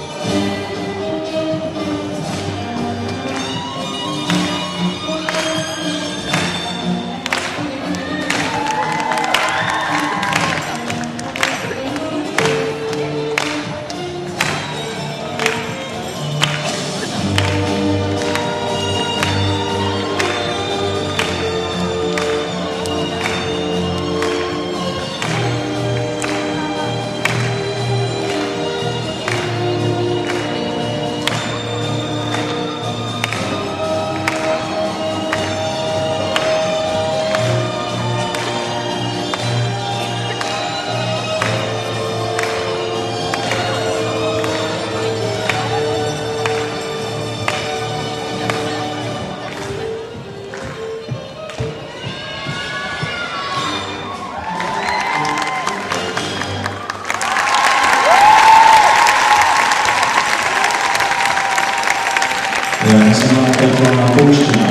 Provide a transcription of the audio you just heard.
Amen. 私の学校の牧師の